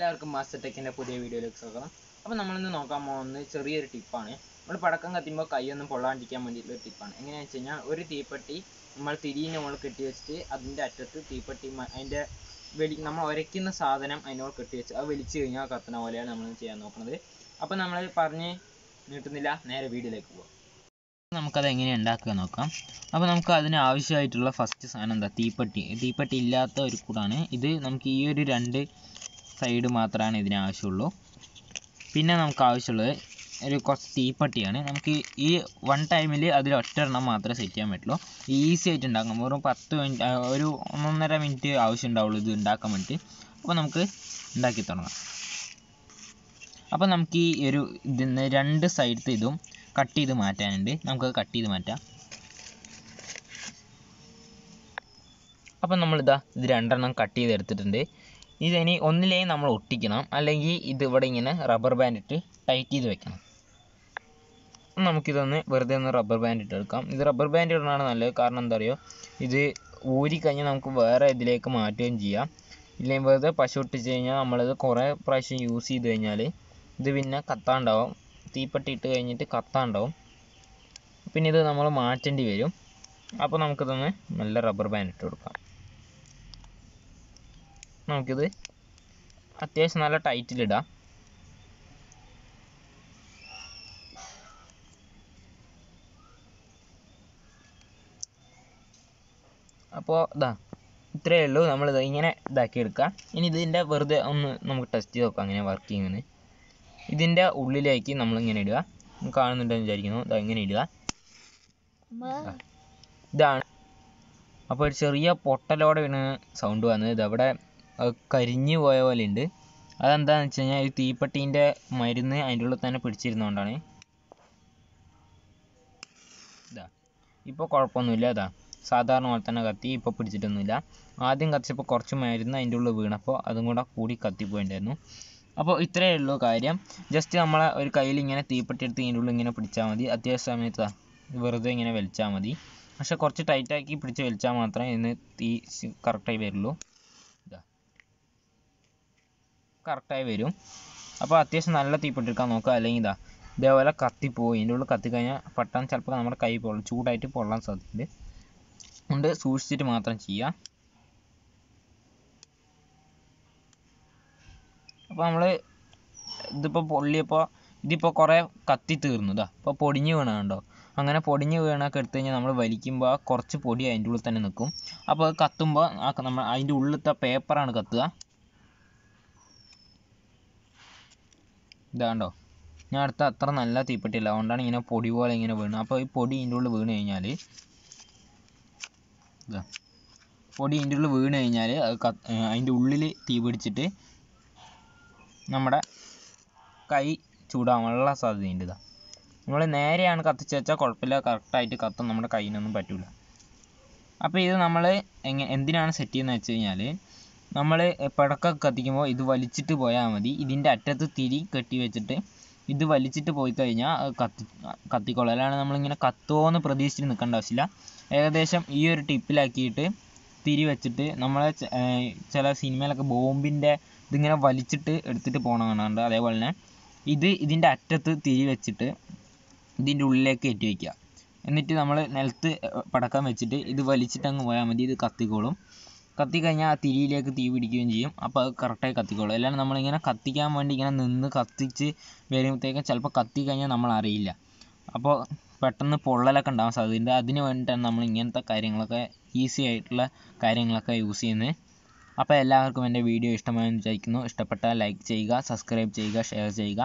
എല്ലാവർക്കും മാസ്റ്റർ ടെക്കിന്റെ പുതിയ വീഡിയോയിലേക്ക് സ്വാഗതം. അപ്പോൾ നമ്മളിന്ന് നോക്കാൻ പോകുന്നത് ചെറിയൊരു ടിപ്പാണ് നമ്മൾ പടക്കം കത്തിയുമ്പോൾ കൈയൊന്നും പൊള്ളാണ്ടിരിക്കാൻ വേണ്ടിയിട്ടുള്ള ഒരു ടിപ്പാണ് എങ്ങനെയാണെന്ന് വെച്ച് കഴിഞ്ഞാൽ ഒരു തീപ്പെട്ടി നമ്മൾ തിരിയിന്റെ നമ്മൾ കെട്ടി വെച്ചിട്ട് അതിന്റെ അറ്റത്ത് തീപ്പെട്ടി അതിന്റെ വെളി നമ്മൾ ഉരയ്ക്കുന്ന സാധനം അതിനോട് കെട്ടി വെച്ച് അത് വലിച്ചു കഴിഞ്ഞാൽ കത്തുന്ന പോലെയാണ് നമ്മൾ ചെയ്യാൻ നോക്കുന്നത്. അപ്പോൾ നമ്മൾ പറഞ്ഞ് നീട്ടുന്നില്ല നേരെ വീഡിയോയിലേക്ക് പോകാം നമുക്കത് എങ്ങനെ ഉണ്ടാക്കുക നോക്കാം. അപ്പോൾ നമുക്ക് അതിന് ആവശ്യമായിട്ടുള്ള ഫസ്റ്റ് സാധനം എന്താ? തീപ്പെട്ടി. തീപ്പെട്ടി ഇല്ലാത്ത ഒരു കൂടാണ്. ഇത് നമുക്ക് ഈ ഒരു രണ്ട് സൈഡ് മാത്രമാണ് ഇതിന് ആവശ്യമുള്ളൂ. പിന്നെ നമുക്ക് ആവശ്യമുള്ളത് ഒരു കുറച്ച് തീപ്പട്ടിയാണ്. നമുക്ക് ഈ വൺ ടൈമിൽ അതിൽ ഒറ്റ എണ്ണം മാത്രമേ സെറ്റ് ചെയ്യാൻ പറ്റുള്ളൂ. ഈസി ആയിട്ട് ഉണ്ടാക്കാം. വെറും പത്ത് മിനിറ്റ് ഒരു ഒന്നൊന്നര മിനിറ്റ് ആവശ്യം ഉണ്ടാവുള്ളൂ ഇത് ഉണ്ടാക്കാൻ വേണ്ടിയിട്ട്. അപ്പോൾ നമുക്ക് ഉണ്ടാക്കി തുടങ്ങാം. അപ്പോൾ നമുക്ക് ഈ ഒരു ഇതിന്ന് രണ്ട് സൈഡത്തെ ഇതും കട്ട് ചെയ്ത് മാറ്റാനുണ്ട്. നമുക്ക് കട്ട് ചെയ്ത് മാറ്റാം. അപ്പം നമ്മളിതാ ഇത് രണ്ടെണ്ണം കട്ട് ചെയ്ത് എടുത്തിട്ടുണ്ട് ഇതിനി ഒന്നിലേ നമ്മൾ ഒട്ടിക്കണം. അല്ലെങ്കിൽ ഇത് ഇവിടെ ഇങ്ങനെ റബ്ബർ ബാൻഡ് ഇട്ട് ടൈറ്റ് ചെയ്ത് വെക്കണം. നമുക്കിതൊന്ന് വെറുതെ ഒന്ന് റബ്ബർ ബാൻഡ് ഇട്ട് എടുക്കാം. ഇത് റബ്ബർ ബാൻഡ് ഇടുന്നതാണ് നല്ലത്. കാരണം എന്താ പറയുക ഇത് ഊരി കഴിഞ്ഞാൽ നമുക്ക് വേറെ ഇതിലേക്ക് മാറ്റുകയും ചെയ്യാം. ഇല്ലെങ്കിൽ വെറുതെ പശു ഒട്ടിച്ച് കഴിഞ്ഞാൽ നമ്മളിത് കുറേ പ്രാവശ്യം യൂസ് ചെയ്ത് കഴിഞ്ഞാൽ ഇത് പിന്നെ കത്താണ്ടാവും. തീപ്പെട്ടി ഇട്ട് കഴിഞ്ഞിട്ട് കത്താണ്ടാവും. പിന്നെ ഇത് നമ്മൾ മാറ്റേണ്ടി വരും. അപ്പോൾ നമുക്കിതൊന്ന് നല്ല റബ്ബർ ബാൻഡ് ഇട്ട് കൊടുക്കാം. നമുക്കിത് അത്യാവശ്യം നല്ല ടൈറ്റിലിടാം അപ്പോൾ ഇതാ ഇത്രയേ ഉള്ളൂ. നമ്മളിത് ഇങ്ങനെ ഇതാക്കി എടുക്കാം. ഇനി ഇതിന്റെ വെറുതെ ഒന്ന് നമുക്ക് ടെസ്റ്റ് ചെയ്ത് നോക്കാം. അങ്ങനെ വർക്ക് ചെയ്യുന്നത്. ഇതിന്റെ ഉള്ളിലേക്ക് നമ്മൾ ഇങ്ങനെ ഇടുക കാണുന്നുണ്ടെന്ന് വിചാരിക്കുന്നു. ഇതാ ഇങ്ങനെ ഇടുക. ഇതാണ്. അപ്പോൾ ഒരു ചെറിയ പൊട്ടലോടെ വീണ് സൗണ്ട് വന്നത്. ഇതവിടെ കരിഞ്ഞു പോയ പോലെ ഉണ്ട് അതെന്താണെന്ന് വെച്ച് കഴിഞ്ഞാൽ ഈ തീപ്പെട്ടീന്റെ മരുന്ന് അതിന്റെ ഉള്ളിൽ തന്നെ പിടിച്ചിരുന്നതുകൊണ്ടാണ് ഇതാ. ഇപ്പോൾ കുഴപ്പമൊന്നുമില്ല ഇതാ. സാധാരണ പോലെ തന്നെ കത്തി ഇപ്പോൾ പിടിച്ചിട്ടൊന്നുമില്ല. ആദ്യം കത്തിച്ചപ്പോൾ കുറച്ച് മരുന്ന് അതിന്റെ ഉള്ളിൽ വീണപ്പോൾ അതും കൂടെ കൂടി കത്തിപ്പോയിണ്ടായിരുന്നു. അപ്പോൾ ഇത്രയേ ഉള്ളൂ കാര്യം. ജസ്റ്റ് നമ്മളെ ഒരു കയ്യിൽ ഇങ്ങനെ തീപ്പെട്ടി എടുത്ത് ഇതിന്റെ ഉള്ളിൽ ഇങ്ങനെ പിടിച്ചാൽ മതി. അത്യാവശ്യ സമയത്ത് വെറുതെ ഇങ്ങനെ വലിച്ചാൽ മതി. പക്ഷെ കുറച്ച് ടൈറ്റാക്കി പിടിച്ച് വലിച്ചാൽ മാത്രമേ ഇതിന് തീ കറക്റ്റായി വരുള്ളൂ ഇതാ കറക്റ്റായി വരും. അപ്പോൾ അത്യാവശ്യം നല്ല തീപ്പെട്ടിരിക്കാൻ നോക്കുക. അല്ലെങ്കിൽ ഇതാ ഇതേപോലെ കത്തിപ്പോയി. ഇതിന്റെ ഉള്ളിൽ കത്തിക്കഴിഞ്ഞാൽ പെട്ടെന്ന് ചിലപ്പോൾ നമ്മുടെ കൈ പൊള്ളും ചൂടായിട്ട് പൊള്ളാൻ സാധ്യതയുണ്ട്. ഉണ്ട് സൂക്ഷിച്ചിട്ട് മാത്രം ചെയ്യുക. അപ്പോൾ നമ്മൾ ഇതിപ്പോൾ പൊള്ളിയപ്പോൾ ഇതിപ്പോൾ കുറേ കത്തി തീർന്നു. ഇതാ ഇപ്പോൾ പൊടിഞ്ഞ് വീണ കണ്ടോ? അങ്ങനെ പൊടിഞ്ഞ് വീണൊക്കെ എടുത്തു കഴിഞ്ഞാൽ നമ്മൾ വലിക്കുമ്പോൾ കുറച്ച് പൊടി അതിന്റെ ഉള്ളിൽ തന്നെ നിൽക്കും. അപ്പോൾ കത്തുമ്പോൾ നമ്മൾ അതിന്റെ ഉള്ളിലത്തെ പേപ്പറാണ് കത്തുക. ഇതാണ്ടോ? ഞാൻ അടുത്ത അത്ര നല്ല തീപ്പെട്ടില്ല അതുകൊണ്ടാണ് ഇങ്ങനെ പൊടി പോലെ ഇങ്ങനെ വീണ്. അപ്പോൾ ഈ പൊടി ഇതിന്റെ ഉള്ളിൽ വീണ് കഴിഞ്ഞാൽ പൊടി ഇതിന്റെ ഉള്ളിൽ വീണ് കഴിഞ്ഞാൽ അതിന്റെ ഉള്ളിൽ തീ പിടിച്ചിട്ട് നമ്മുടെ കൈ ചൂടാവാനുള്ള സാധ്യതയുണ്ട് ഇതാ. നമ്മൾ നേരെയാണ് കത്തിച്ച് വെച്ചാൽ കുഴപ്പമില്ല. കറക്റ്റായിട്ട് കത്തും. നമ്മുടെ കയ്യിനൊന്നും പറ്റില്ല അപ്പോൾ ഇത് നമ്മൾ എങ്ങനെ എന്തിനാണ് സെറ്റ് ചെയ്യുന്നത് വെച്ച് കഴിഞ്ഞാൽ നമ്മൾ പടക്കം കത്തിക്കുമ്പോൾ ഇത് വലിച്ചിട്ട് പോയാൽ മതി. ഇതിന്റെ അറ്റത്ത് തിരി കെട്ടി വെച്ചിട്ട് ഇത് വലിച്ചിട്ട് പോയി കഴിഞ്ഞാൽ കത്തി കത്തിക്കോളും. അല്ലാണ്ട് നമ്മളിങ്ങനെ കത്തുമോ എന്ന് പ്രതീക്ഷിച്ചിട്ട് നിൽക്കേണ്ട ആവശ്യമില്ല. ഏകദേശം ഈ ഒരു ടിപ്പിലാക്കിയിട്ട് തിരി വെച്ചിട്ട് നമ്മളെ ചില സിനിമയിലൊക്കെ ബോംബിന്റെ ഇതിങ്ങനെ വലിച്ചിട്ട് എടുത്തിട്ട് പോകണം കാണാറുണ്ട്. അതേപോലെ തന്നെ ഇത് ഇതിന്റെ അറ്റത്ത് തിരി വെച്ചിട്ട് ഇതിന്റെ ഉള്ളിലേക്ക് കയറ്റി വയ്ക്കുക. എന്നിട്ട് നമ്മൾ നിലത്ത് പടക്കം വെച്ചിട്ട് ഇത് വലിച്ചിട്ട് അങ്ങ് പോയാൽ മതി. ഇത് കത്തിക്കോളും. കത്തിക്കഴിഞ്ഞാൽ തിരിയിലേക്ക് തീ പിടിക്കുകയും ചെയ്യും. അപ്പോൾ അത് കറക്റ്റായി കത്തിക്കോളും. അല്ലാണ്ട് നമ്മളിങ്ങനെ കത്തിക്കാൻ വേണ്ടി ഇങ്ങനെ നിന്ന് കത്തിച്ച് വരുമ്പോഴത്തേക്കും ചിലപ്പോൾ കത്തിക്കഴിഞ്ഞാൽ നമ്മൾ അറിയില്ല. അപ്പോൾ പെട്ടെന്ന് പൊള്ളലൊക്കെ ഉണ്ടാകാൻ സാധ്യതയുണ്ട് അതിന് വേണ്ടിയിട്ടാണ് നമ്മൾ ഇങ്ങനത്തെ കാര്യങ്ങളൊക്കെ ഈസി ആയിട്ടുള്ള കാര്യങ്ങളൊക്കെ യൂസ് ചെയ്യുന്നത് അപ്പോൾ എല്ലാവർക്കും എന്റെ വീഡിയോ ഇഷ്ടമായെന്ന് വിചാരിക്കുന്നു. ഇഷ്ടപ്പെട്ടാൽ ലൈക്ക് ചെയ്യുക സബ്സ്ക്രൈബ് ചെയ്യുക ഷെയർ ചെയ്യുക.